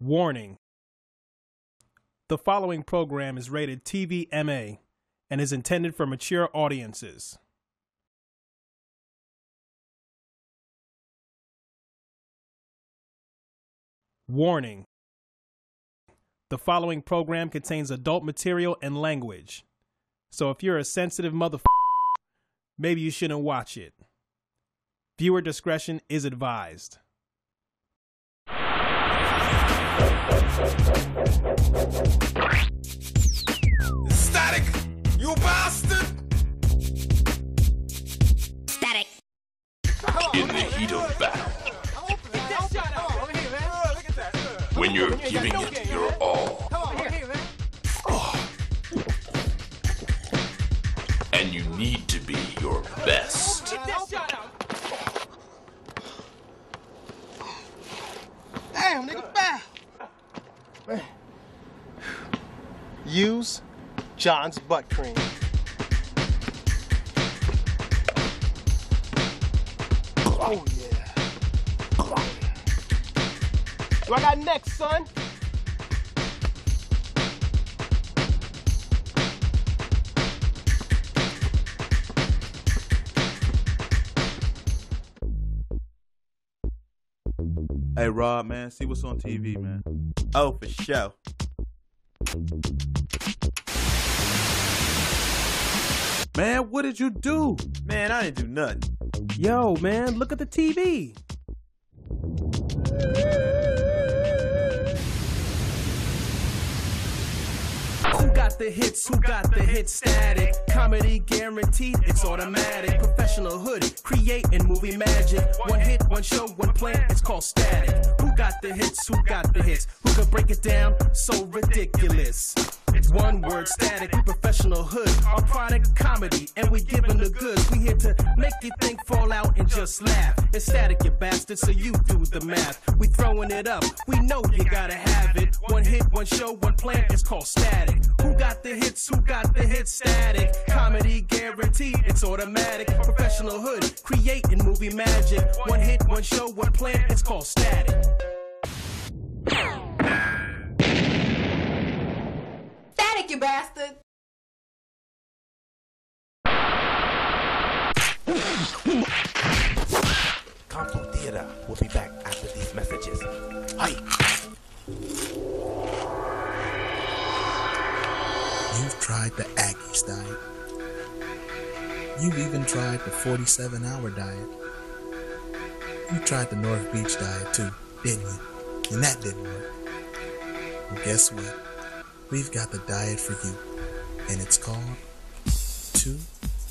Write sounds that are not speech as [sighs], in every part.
Warning The following program is rated TV MA and is intended for mature audiences. Warning The following program contains adult material and language. So if you're a sensitive motherfucker, [laughs] maybe you shouldn't watch it. Viewer discretion is advised. Static! You bastard! Static. in the heat of battle. When you're giving it your all. And you need to be your best. Damn, nigga, Use John's butt cream. Oh, yeah. What I got next, son? Hey Rob, man, see what's on TV, man. Oh, for sure. Man, what did you do? Man, I didn't do nothing. Yo, man, look at the TV. Who got the hits? Who got the hit static? Comedy guaranteed, it's automatic. Professional hood, creating movie magic. One hit, one show, one plan, it's called static. Got the hits? Who got the hits? Who could break it down? So ridiculous. One word static, professional hood. Our product comedy, and we giving the goods. We here to make you think, fall out, and just laugh. It's static, you bastard, so you do the math. We throwing it up, we know you gotta have it. One hit, one show, one plan, it's called static. Who got the hits? Who got the hits? static? Comedy guaranteed, it's automatic. Professional hood, creating movie magic. One hit, one show, one plan, it's called static. Static, you bastard. Compton Theater will be back after these messages. Hi. You've tried the Aggies diet. You've even tried the 47 hour diet. You tried the North Beach diet too, didn't you? And that didn't work. Well, guess what? We've got the diet for you. And it's called Two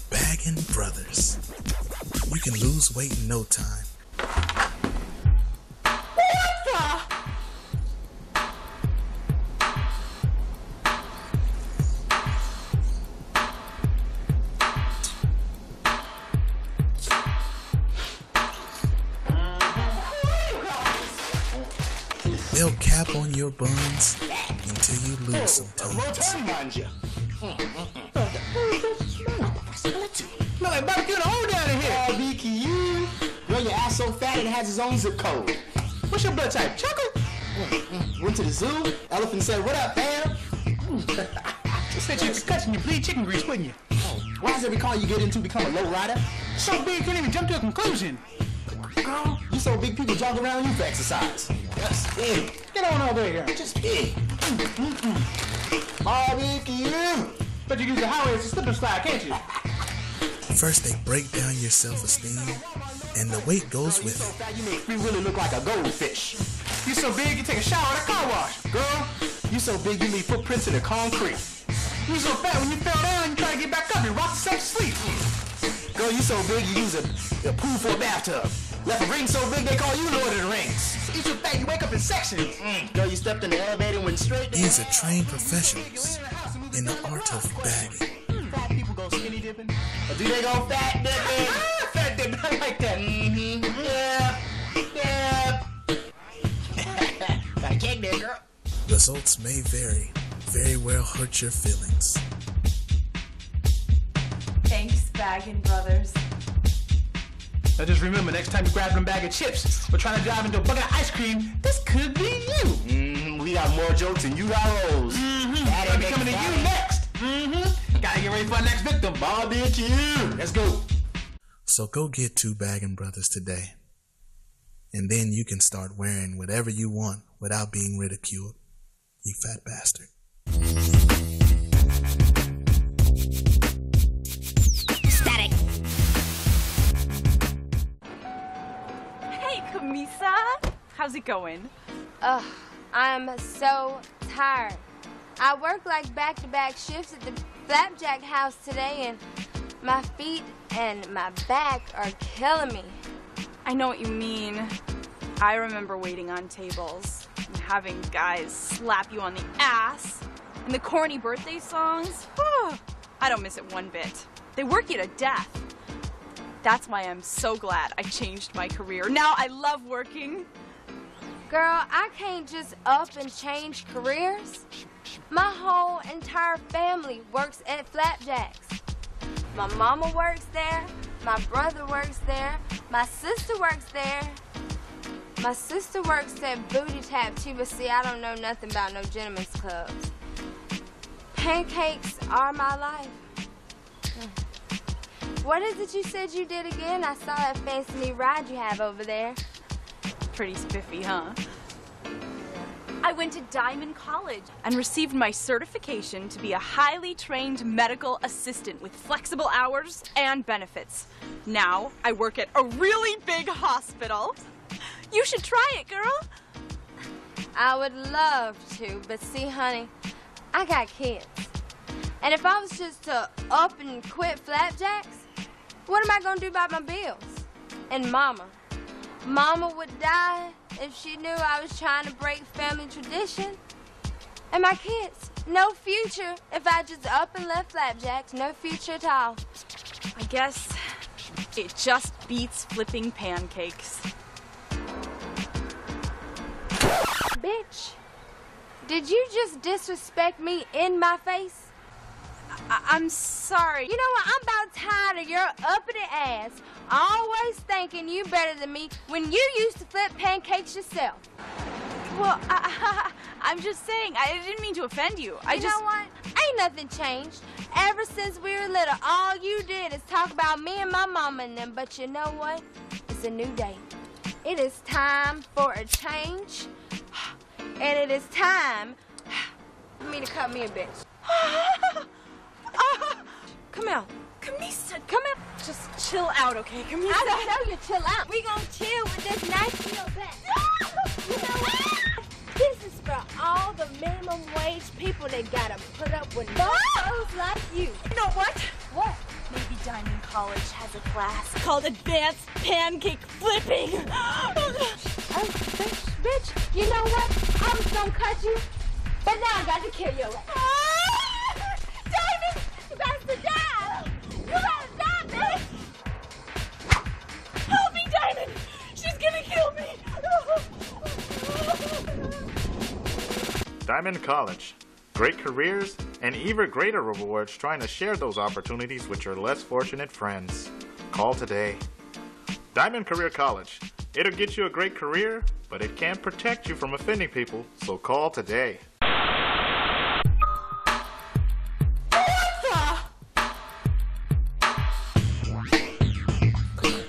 Baggin' Brothers. You can lose weight in no time. They'll cap on your buns until you lose some tones. No, like, better get a hold down in here. Oh, Vicky, you. Yo, your ass so fat it has its own zip code. What's your blood type? Chocolate? Went to the zoo. Elephant said, what up, fam? Said you're discussing you bleed chicken grease, wouldn't you? Why does every car you get into become a low rider? So big you couldn't even jump to a conclusion. Girl, you so big people jog around you for exercise. That's big. Get on over here. Just big. Mm-hmm. Mm-hmm. Barbecue. But you use the highway as a slip and slide, can't you? First, they break down your self esteem, and the weight goes with it. Fat, you make me really look like a goldfish. You so big you take a shower at a car wash. Girl, you so big you leave footprints in the concrete. You so fat when you fell down, you try to get back up, you rock yourself to sleep. Girl, you so big you use a, a pool for a bathtub. Left a ring so big they call you Lord of the Rings. You so fat you wake up in sections. Girl, you stepped in the elevator and went straight down. These are trained professionals in the art of bagging. Fat people go skinny dipping. Or do they go fat dipping? Ah, [laughs] fat dip, I like that. mm-hmm. Yeah. Yeah. [laughs] Got a cake there, girl. Results may vary, very well hurt your feelings. Thanks, Baggin Brothers. Now just remember, next time you grab a bag of chips or trying to dive into a bucket of ice cream, this could be you. we got more jokes and you got rolls. Mm-hmm. I'll be coming to you next. Mm-hmm. Gotta get ready for our next victim. Ball bitch, you. Let's go. So go get two Baggin Brothers today. And then you can start wearing whatever you want without being ridiculed. You fat bastard. Kamisa. How's it going? Ugh, I'm so tired. I work like back-to-back shifts at the Flapjack house today, and my feet and my back are killing me. I know what you mean. I remember waiting on tables and having guys slap you on the ass and the corny birthday songs. Whew, I don't miss it one bit. They work you to death. That's why I'm so glad I changed my career. Now I love working. Girl, I can't just up and change careers. My whole entire family works at Flapjacks. My mama works there, my brother works there, my sister works there. My sister works at Booty Tap too, but see, I don't know nothing about no gentlemen's clubs. Pancakes are my life. What is it you said you did again? I saw that fancy new ride you have over there. Pretty spiffy, huh? I went to Diamond College and received my certification to be a highly trained medical assistant with flexible hours and benefits. Now I work at a really big hospital. You should try it, girl. I would love to, but see, honey, I got kids. And if I was just to up and quit flapjacks, what am I gonna do about my bills? And mama. Mama would die if she knew I was trying to break family tradition. And my kids, no future if I just up and left flapjacks, no future at all. I guess it just beats flipping pancakes. Bitch, did you just disrespect me in my face? I- am sorry. You know what? I'm about tired of your uppity ass always thinking you better than me when you used to flip pancakes yourself. Well, [laughs] I, am just saying. I didn't mean to offend you. I you just. know what? Ain't nothing changed. Ever since we were little, all you did is talk about me and my mama and them. But you know what? It's a new day. It is time for a change. [sighs] And it is time [sighs] for me to cut me a bitch. Come out. Kamisa, come here. Just chill out, okay? Kamisa. I don't know you chill out. We gonna chill with this nice little back. [laughs] you know what? This is for all the minimum wage people that gotta put up with those like you. You know what? What? Maybe Diamond College has a class called Advanced Pancake Flipping. [gasps] Oh, bitch, bitch, you know what? I was gonna cut you, but now I got to kill your ass. Ah! Diamond College. Great careers and even greater rewards trying to share those opportunities with your less fortunate friends. Call today. Diamond Career College. It'll get you a great career, but it can't protect you from offending people, so call today.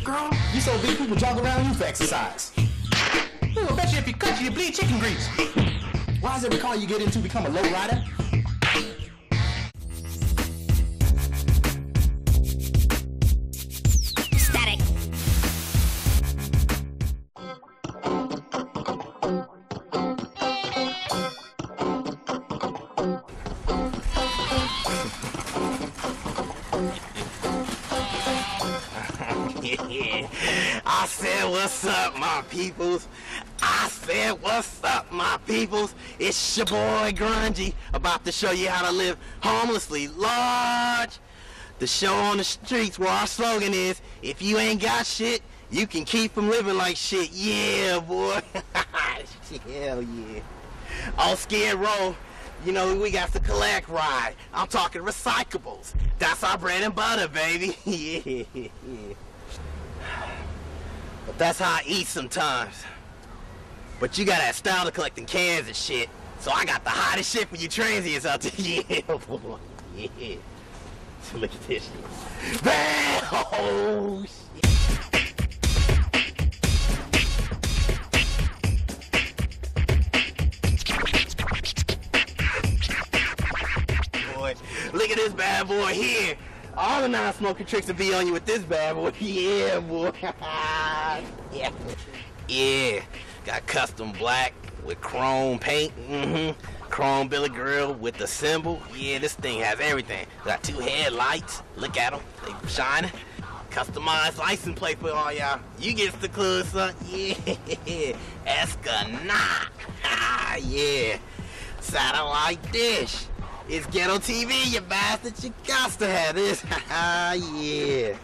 Girl, you so big people jog around you for exercise. Ooh, I bet you if you cut you, you bleed chicken grease. Why is every car you get into become a low rider? Static. [laughs] I said, what's up, my peoples? I said, what's up, my peoples? It's your boy Grungy, about to show you how to live homelessly large. The show on the streets where our slogan is, if you ain't got shit, you can keep from living like shit. Yeah, boy. [laughs] Hell yeah. On Skid Row, you know, we got the collect ride. I'm talking recyclables. That's our bread and butter, baby. yeah, [laughs] yeah. But that's how I eat sometimes. But you got that style of collecting cans and shit. So I got the hottest shit for you transients out there. [laughs] Yeah, boy. Yeah. Look at this shit. Bam! Oh, shit. Look at this bad boy here. All the non-smoking tricks will be on you with this bad boy. [laughs] Yeah, boy. [laughs] yeah. Yeah. Got custom black with chrome paint. Mm-hmm. Chrome billy grill with the symbol. Yeah, this thing has everything. Got two headlights. Look at them. They shining. Customized license plate for all y'all. You get the clue, son. [laughs] Yeah. Escanot. Ah, [laughs] yeah. Satellite dish. It's ghetto TV, you bastard. You got to have this. [laughs] yeah.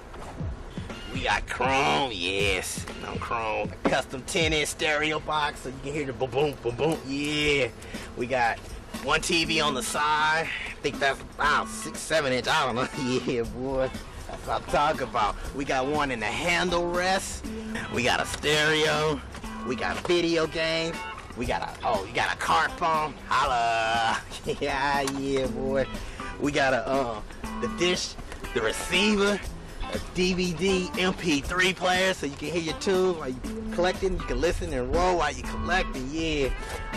We got Chrome, yes. No Chrome. Custom 10 inch stereo box so you can hear the boom boom boom boom. Yeah. We got one TV on the side. I think that's about six, seven inch. I don't know. [laughs] Yeah, boy. That's what I'm talking about. We got one in the handle rest. We got a stereo. We got a video games. We got a oh, you got a car phone. Holla. [laughs] yeah, yeah, boy. We got a uh the dish, the receiver, a DVD MP3 player so you can hear your tunes while you're collecting. You can listen and roll while you're collecting. Yeah.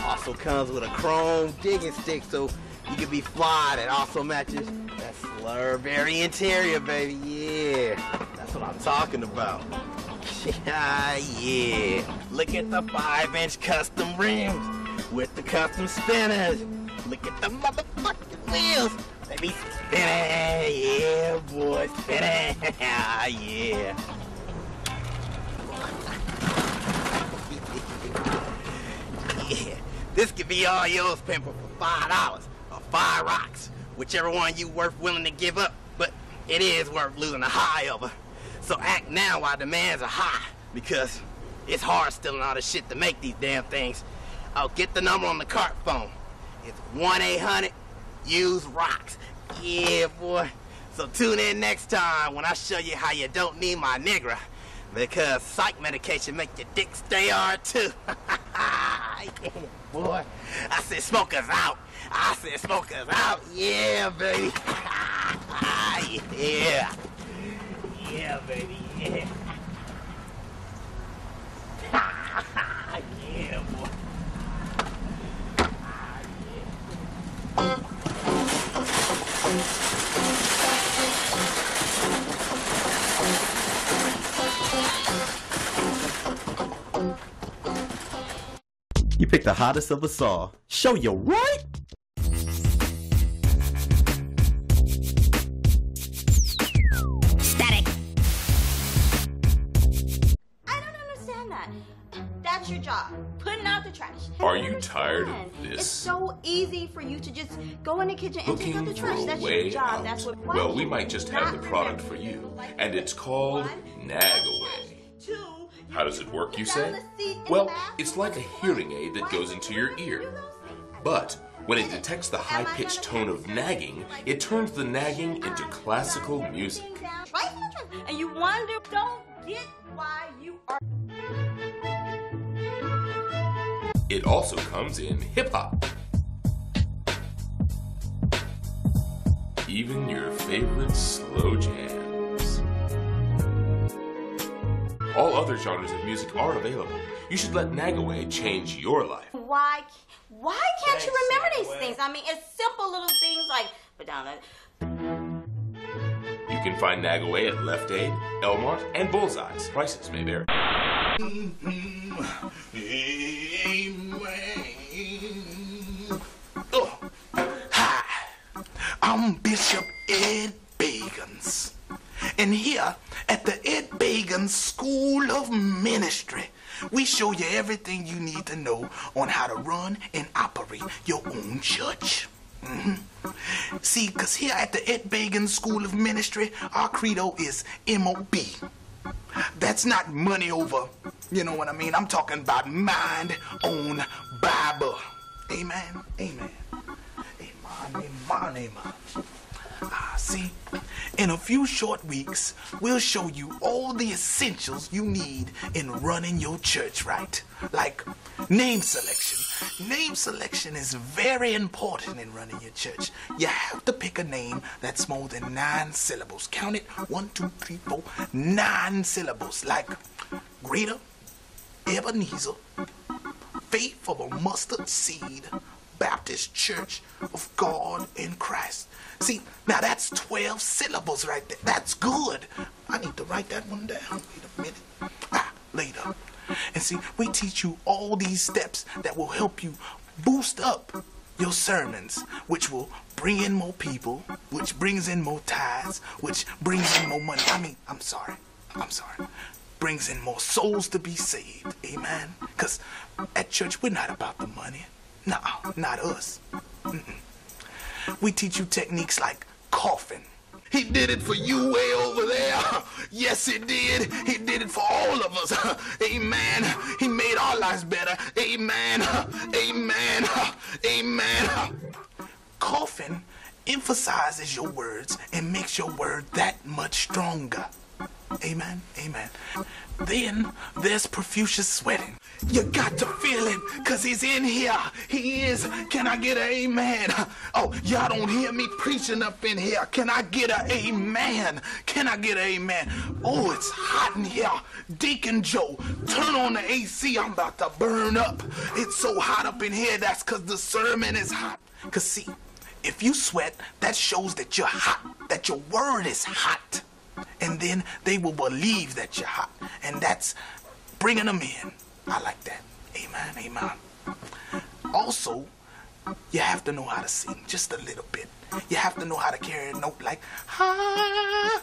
Also comes with a chrome digging stick so you can be fly. That also matches that Slurberry interior, baby. Yeah. That's what I'm talking about. Yeah, [laughs] yeah. Look at the five inch custom rims with the custom spinners. Look at the motherfucking wheels. Be spinning. Yeah, yeah. [laughs] yeah. [laughs] This could be all yours, Pimple, for five dollars or five rocks, whichever one you worth willing to give up. But it is worth losing a high over. So act now while demands are high, because it's hard stealing all the shit to make these damn things. I'll get the number on the cart phone. It's 1-800-USE-ROCKS. Yeah, boy. So tune in next time when I show you how you don't need my nigger. Because psych medication make your dick stay hard too. yeah, [laughs] boy. I said smokers out. I said smokers out. Yeah, baby. [laughs] yeah. Yeah, baby. Yeah. [laughs] yeah, boy. Ah, you picked the hottest of us all. Show you right. Static. I don't understand that. That's your job, putting out the trash. Are you tired of this? It's so easy for you to just go in the kitchen and take out the trash. a That's your job. out? That's what. Well, we might just have the product for you, and it's called One, Nagaway. Two, How does it work, you say? the seat in the Well, it's like a hearing aid that goes into your ear. But when it detects the high pitched tone of nagging, it turns the nagging into classical music. Right in the trash. And you wonder, don't get why you are. It also comes in hip hop. Even your favorite slow jams. All other genres of music are available. You should let Nagaway change your life. Why? Why can't you remember these things? I mean, it's simple little things like Madonna. You can find Nagaway at Left Aid, Elmart, and Bullseyes. Prices may vary. Hi, I'm Bishop Ed Bagans. And here at the Ed Bagans School of Ministry, we show you everything you need to know on how to run and operate your own church. Mhm. See, because here at the Ed Bagans School of Ministry, our credo is MOB. That's not money over, you know what I mean? I'm talking about mind on Bible. Amen. Amen. Amen. Amen. Amen. Ah, see, in a few short weeks, we'll show you all the essentials you need in running your church right. Like name selection. Name selection is very important in running your church. You have to pick a name that's more than nine syllables. Count it one, two, three, four, nine syllables. Like Greater Ebenezer, Faith of a Mustard Seed, Baptist Church of God in Christ. See, now that's 12 syllables right there. That's good. I need to write that one down. Wait a minute. Ah, later. And see, we teach you all these steps that will help you boost up your sermons, which will bring in more people, which brings in more tithes, which brings in more money. I mean, I'm sorry. I'm sorry. Brings in more souls to be saved. Amen. Because at church, we're not about the money. No, not us. Mm-mm. We teach you techniques like coughing. He did it for you way over there. Yes, he did. He did it for all of us. Amen. He made our lives better. Amen. Amen. Amen. Coughing emphasizes your words and makes your word that much stronger. Amen. Amen. Then there's profuse sweating. You got to feel it, cause he's in here. He is. Can I get an amen? Oh, y'all don't hear me preaching up in here. Can I get an amen? Can I get an amen? Oh, it's hot in here. Deacon Joe, turn on the AC. I'm about to burn up. It's so hot up in here. That's cause the sermon is hot. Cause see, if you sweat, that shows that you're hot, that your word is hot. And then they will believe that you're hot. And that's bringing them in. I like that. Amen. Amen. Also, you have to know how to sing just a little bit. You have to know how to carry a note like ha.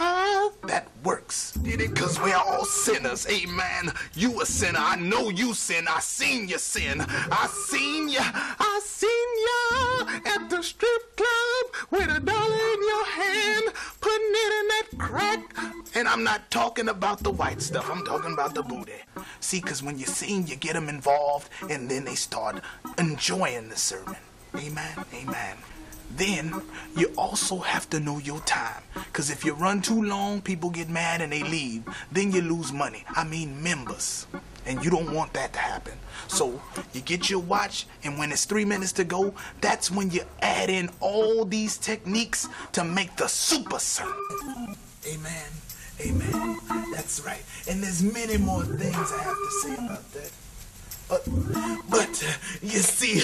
Ha. That works. Did it cause we're all sinners. Amen. You a sinner. I know you sin. I seen you sin. I seen ya. I seen ya at the strip club with a dollar in your hand, putting it in that crack. And I'm not talking about the white stuff. I'm talking about the booty. See, cause when you sing, you get them involved, and then they start enjoying the sermon. Amen. Amen. Then you also have to know your time. Because if you run too long, people get mad and they leave. Then you lose money. I mean, members. And you don't want that to happen. So you get your watch, and when it's three minutes to go, that's when you add in all these techniques to make the super sermon. Amen. Amen. That's right. And there's many more things I have to say about that. But, you see,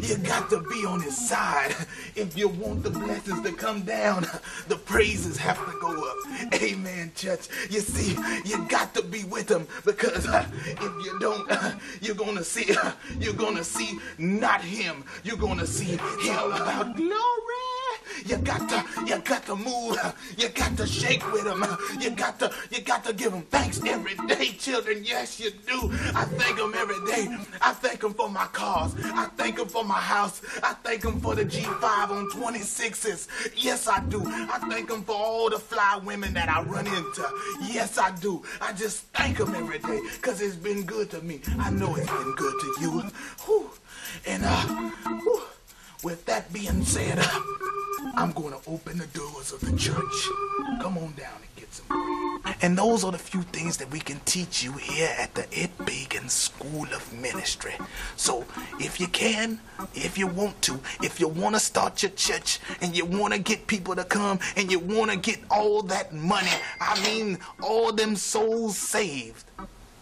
you got to be on his side. If you want the blessings to come down, the praises have to go up. Amen, church. You see, you got to be with him because if you don't, you're gonna see, you're gonna see not him. You're gonna see him. About glory. You got to, you got to move. You got to shake with him. You got to, you got to give him thanks every day, children. Yes, you do. I thank him every day. I thank him for my cars. I thank him for my house. I thank him for the G5 on 26s. Yes, I do. I thank him for all the fly women that I run into. Yes, I do. I just thank him every day because it's been good to me. I know it's been good to you. Whew. And uh, whew. with that being said, uh, I'm going to open the doors of the church. Come on down and get some bread. And those are the few things that we can teach you here at the Ed Bagan School of Ministry. So if you can, if you want to, if you want to start your church and you want to get people to come and you want to get all that money, I mean all them souls saved,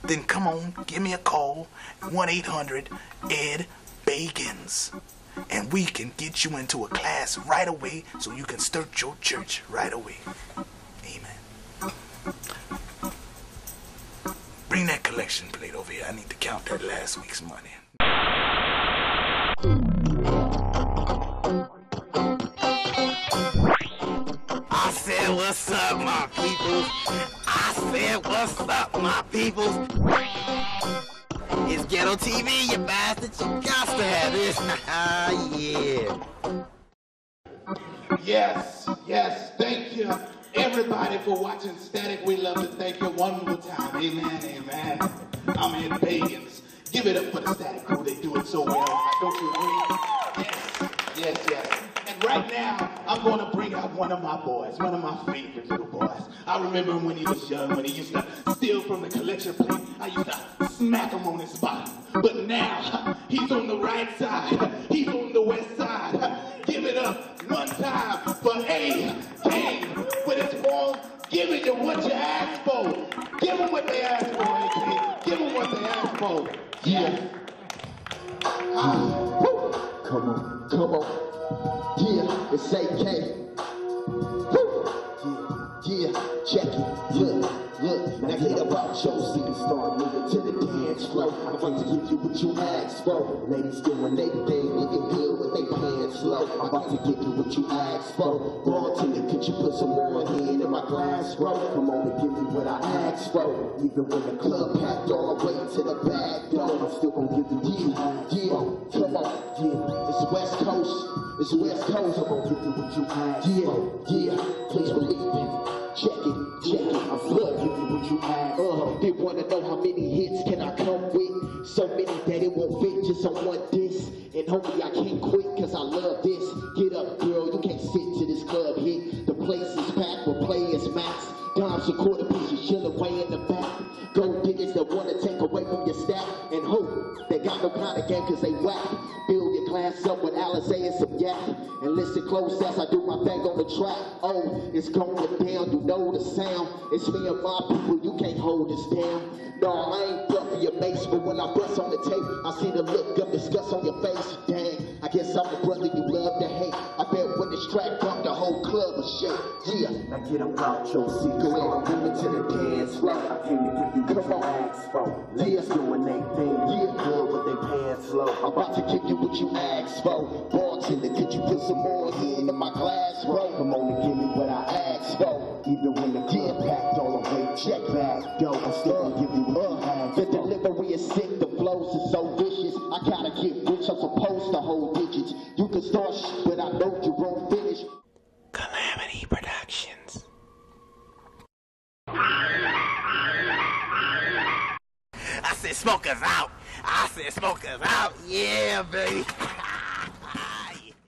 then come on, give me a call, 1-800-ED Bagans and we can get you into a class right away so you can start your church right away. Amen. Bring that collection plate over here. I need to count that last week's money. I said, what's up, my people? I said, what's up, my people? It's Ghetto TV, you bastard. You got to have this. [laughs] yeah. Yes, yes. Thank you, everybody, for watching Static. We love to thank you one more time. Amen, amen. I'm in Pagans. Give it up for the Static crew. They do it so well. Don't you agree? Yes, yes, yes. Right now, I'm going to bring out one of my boys, one of my favorite little boys. I remember him when he was young, when he used to steal from the collection plate. I used to smack him on his bottom. But now he's on the right side. He's on the west side. Give it up one time for A King with his form, giving you what you asked for. Give them what they asked for, A King. Give them what they asked for. Yeah. Ah. Come on, come on. Yeah, it's AK. Woo. Yeah, yeah, check it. Look, look. Now get about your seat. Start moving to the dance floor. I'm about to give you what you asked for. Ladies doing they thing, looking good they. I'm about to give you what you asked for. Bartender, could you put some more head in my glass, bro? Come on and give me what I asked for. Even when the club packed all the way to the back door, I'm still gonna give you you Yeah, come on, yeah. It's West Coast. It's West Coast. I'm gonna give you what you asked Yeah, yeah. Please believe me. Check it, check it. I'm flood. Give you what you asked. Uh, they wanna know how many hits can I come with? So many that it won't fit just on one disc. And homie, I can't quit kind of cause they whack. Build your class up with Alizé and some yak. And listen close as I do my thing on the track. Oh, it's going down, you know the sound. It's me and my people, you can't hold us down. No, I ain't buffing your mace, but when I bust on the tape, I see the look of disgust on your face. Dang, I guess I'm the brother you now get about your seat. Go ahead, move it to the dance floor. I came to give you come on. Ask for. Ladies doing they thing, yeah, good with their pants low. I'm about to give you what you asked for. Bartender, could you put some more in my glass, bro? Come on and give me what I asked for. Even when the gear packed all the way, check back, yo, I'm still gonna give you what you asked The delivery is sick, the flows is so vicious. I gotta get rich, I'm supposed to hold digits. You can start sh- but I know you won't finish. Calamity Productions. I said smokers out. I said smokers out. Yeah, baby.